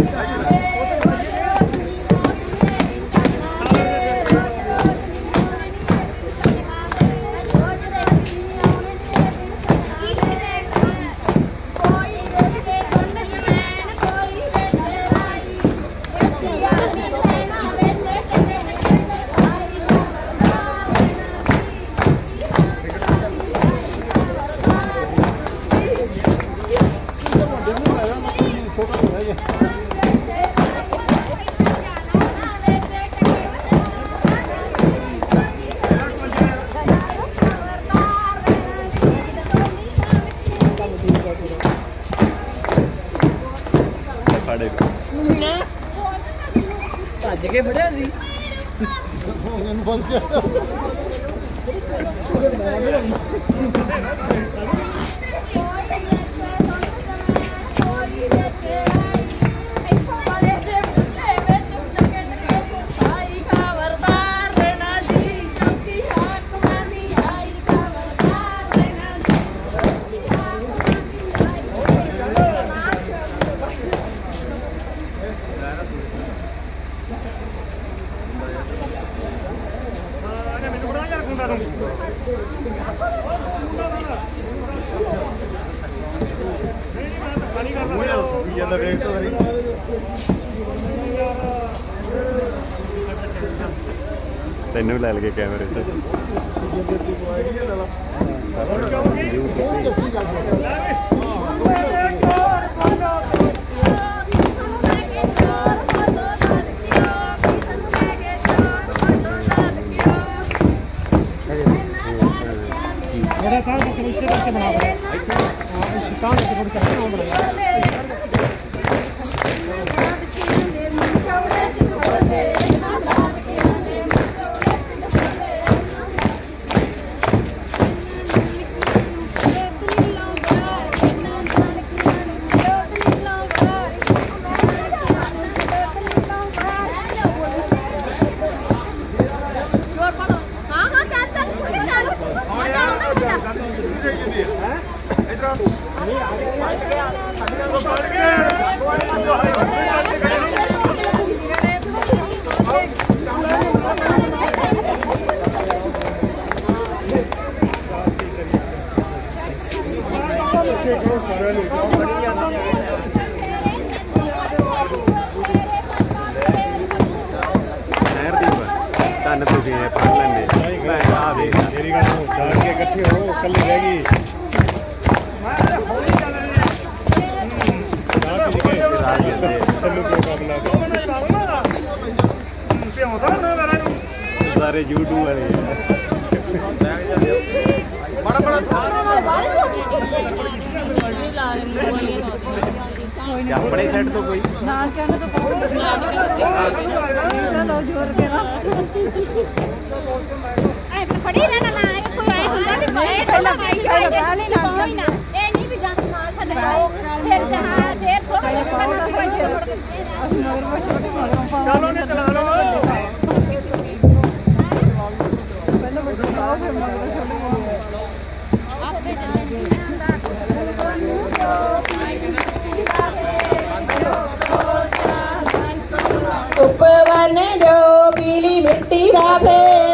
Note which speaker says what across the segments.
Speaker 1: Yeah.
Speaker 2: ਸਾਡੇ ਨਾ ਭੱਜ ਕੇ ਫੜਿਆ ਸੀ।
Speaker 1: ਉਹਨਾਂ ਨੂੰ ਫਸ ਗਿਆ ਜਾਂਦਾ ਵੇਖ ਤਾਂ ਸਹੀ ਤੈਨੂੰ ਲੈ ਲਗੇ ਕੈਮਰੇ ਤੇ
Speaker 3: ਮੇਰਾ ਤਾਂ ਨੀਚੇ ਕਰਕੇ ਬਣਾ ਦੇ ਹਾਂ ਤਾਂ ਦੇ ਥੋੜੀ ਕਰਕੇ
Speaker 4: के इकट्ठे हो कल रहेगी। सारे
Speaker 1: यूट्यूब वाले बड़ा बड़ा बड़े सेट तो कोई। ना कहना तो बहुत हाँ। ज़ोर के ना पड़ी रहना उपवन जो पीली मिट्टी का भेद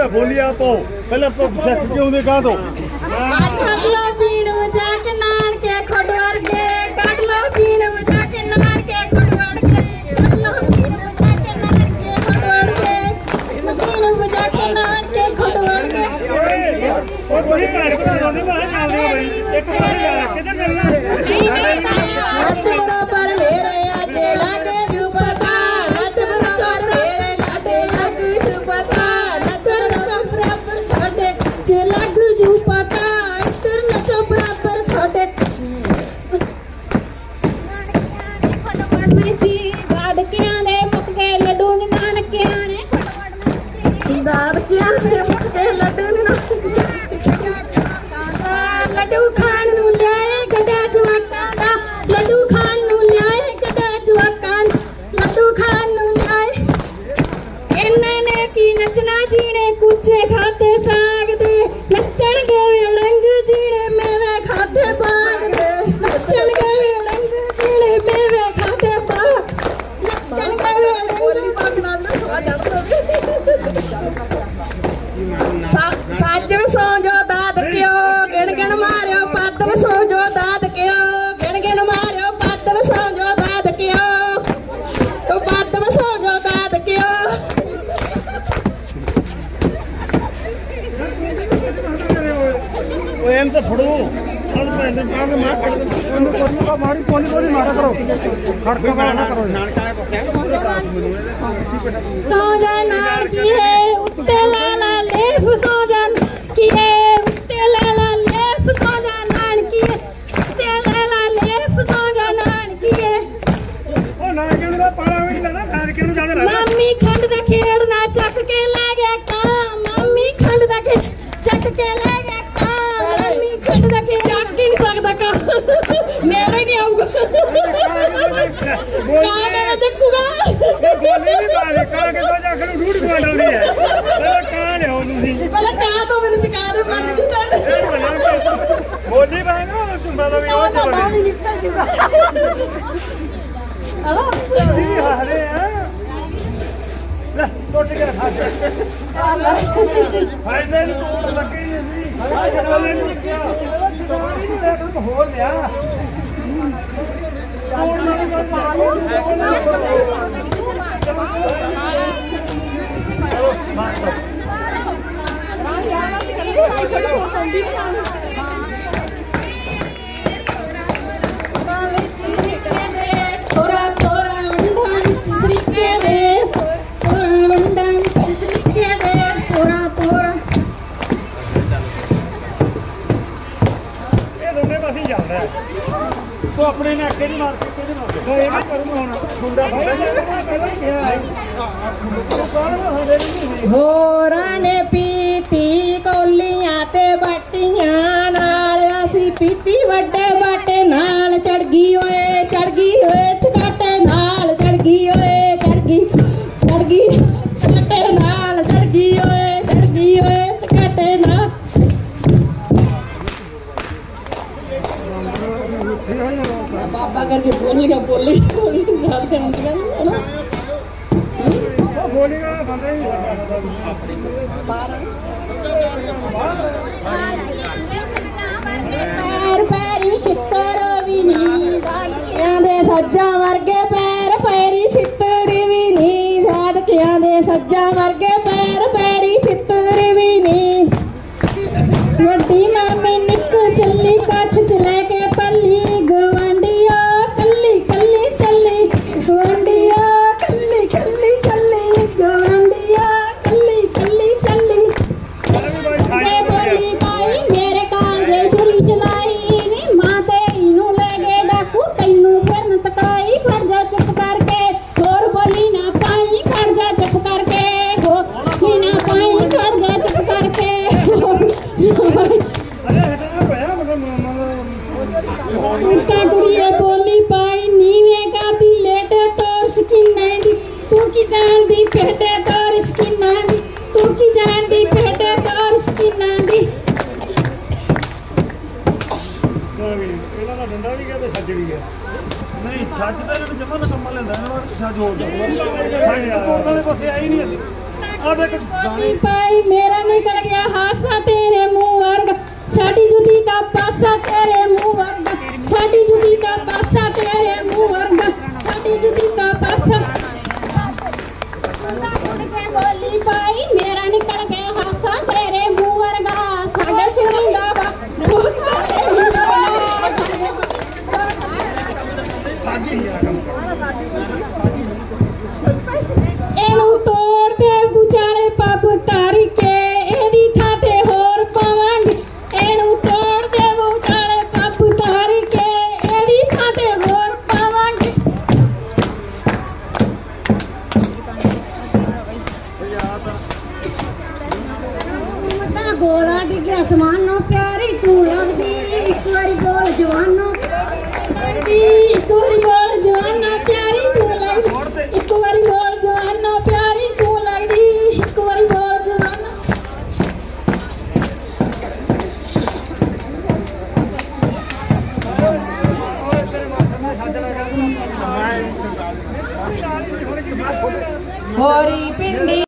Speaker 1: ને બોલી આપો પેલા શક્તિ હું દેખાતો ਲੱਡੂ ਖਾਣ ਨੂੰ ਲਿਆਏ ਗੱਡਾ ਜਵਾਕਾਂ ਦਾ ਲੱਡੂ ਖਾਣ ਨੂੰ ਲਿਆਏ ਗੱਡਾ ਜਵਾਕਾਂ ਦਾ ਲੱਡੂ ਖਾਣ ਨੂੰ ਲਿਆਏ ਇਹਨਾਂ ਨੇ ਕੀ ਨੱਚਣਾ ਜੀਣੇ ਕੁੱਚੇ ਖਾਤੇ ਸਾਗ ਦੇ ਨੱਚਣਗੇ ਵਿੜੰਗ ਜੀਣੇ ਮੇਵੇ ਖਾਤੇ ਬਾਗ ਦੇ ਨੱਚਣਗੇ ਵਿੜੰਗ ਜੀਣੇ ਮੇਵੇ ਖਾਤੇ ਬਾਗ ਨੱਚਣਗੇ ਵਿੜੰਗ ਬਾਗ ਨਾਲ ਸਾਜਣ ਉਹ
Speaker 5: ਐਮ ਤਾਂ ਫੜੋ ਹੁਣ ਪੈਂਦੇ ਕਾਂ ਦੇ ਮਾਰ ਕੱਢ
Speaker 4: ਉਹਨੂੰ ਕੋਈ ਕੋ ਮਾਰੀ ਕੋਈ ਕੋਈ ਮਾਰਾ ਕਰੋ ਖੜਕਾ ਵਾਲਾ ਨਾ ਕਰੋ
Speaker 5: ਨਾਨਕਾ
Speaker 1: ਸੌ ਜਾ ਨਾਨਕੀਏ ਉੱਤੇ ਲਾ ਲਾ ਲੇਫ ਸੌ ਜਾ ਕੀਏ ਉੱਤੇ ਲਾ ਲਾ ਲੇਫ ਸੌ ਜਾ ਨਾਨਕੀਏ ਉੱਤੇ ਲਾ ਲਾ ਲੇਫ ਸੌ ਜਾ ਨਾਨਕੀਏ
Speaker 4: ਉਹ ਨਾ ਕਿਉਂ ਦਾ ਪਾਲਾ ਵੀ ਨਹੀਂ ਲੈਣਾ ਫੈਰ ਕਿਉਂ ਜ਼ਿਆਦਾ ਲੈ ਬੋਲੀ ਨਹੀਂ ਪਾਣੀ ਕਾਂ ਕੇ ਜਾ ਕੇ ਰੂੜ ਗਵਾਉਂਦੀ ਹੈ ਪਹਿਲਾਂ ਕਾਂ ਲਿਆਓ ਤੁਸੀਂ
Speaker 1: ਪਹਿਲਾਂ ਕਾਂ ਤੋਂ ਮੈਨੂੰ ਚਕਾ ਦੇ ਮੰਨ ਜੂ ਤੈਨੂੰ
Speaker 4: ਬੋਲੀ ਪਾਏਗਾ ਤੂੰ ਬਾਦਾ ਵੀ ਉਹ ਚੱਲ ਜੀ ਹਰੇ ਆ ਲੈ ਟੁੱਟ ਗਿਆ ਖਾਜਾ ਫਾਇਦੇ ਨੂੰ ਤੋੜ ਲੱਗੀ ਨਹੀਂ ਸੀ ਫਾਇਦੇ ਬੋਲੇ ਨਹੀਂ ਗਿਆ ਤੋੜੀ ਨਹੀਂ ਲੈ ਤੂੰ ਹੋਰ ਲਿਆ ਤੋੜ ਨਹੀਂ
Speaker 1: Halo, mantap. Halo, mantap. ਵੱਡੇ ਬਾਟੇ ਨਾਲ ਚੜ ਗਈ ਓਏ ਚੜ ਗਈ ਓਏ ਚਕਾਟੇ ਨਾਲ ਚੜ ਗਈ ਓਏ ਚੜ ਗਈ ਚੜ ਗਈ ਚਕਾਟੇ ਨਾਲ ਚੜ ਗਈ ਓਏ ਚੜ ਗਈ ਓਏ ਚਕਾਟੇ ਨਾਲ ਬਾਬਾ ਕਰਕੇ ਬੋਲੇਗਾ ਬੋਲੇਗਾ ਬੋਲੇਗਾ ਜ਼ਿਆਦਾ ਹੁੰਦੀਆਂ ਹੈ ਨਾ
Speaker 4: ਬੋਲੇਗਾ ਬੰਦਾ ਹੀ
Speaker 1: ਪੈਰ ਪੈਰੀ ਛਿੱਤਰ ਵੀ ਨੀ ਦਾਦਕਿਆਂ ਦੇ ਸੱਜਾਂ ਵਰਗੇ ਪੈਰ ਪੈਰੀ ਛਿੱਤਰ ਵੀ ਨੀ ਦਾਦਕਿਆਂ ਦੇ ਸੱਜਾਂ ਵਰਗੇ ਪੈਰ ਪੈਰੀ ਛਿੱਤਰ ਵੀ ਨੀ ਵੱਡੀ ਮਾਮੀ
Speaker 4: ਇਹਨਾਂ ਦਾ ਡੰਡਾ ਵੀ ਗਿਆ ਤੇ ਸੱਜ ਵੀ ਗਿਆ
Speaker 5: ਨਹੀਂ ਛੱਜ ਤਾਂ ਇਹਨੂੰ ਜਮਾ ਨਾ ਕੰਮਾ ਲੈਂਦਾ ਇਹਨਾਂ ਨੂੰ ਛੱਜ ਹੋਰ ਦਾ ਛੱਜ ਤਾਂ ਤੋੜਨ ਵਾਲੇ ਪਾਸੇ ਆਏ ਨਹੀਂ ਅਸੀਂ ਆ ਦੇਖ
Speaker 1: ਨੀ ਪਾਈ ਮੇਰਾ ਨਿਕਲ ਗਿਆ ਹਾਸਾ ਤੇਰੇ ਮੂੰਹ ਵਰਗਾ ਸਾਡੀ ਜੁਦੀ ਦਾ ਪਾਸਾ ਤੇਰੇ ਮੂੰਹ ਵਰਗਾ ਸਾਡੀ ਜੁਦੀ ਦਾ ਪਾਸਾ ਤੇਰੇ ਮੂੰਹ ਵਰਗਾ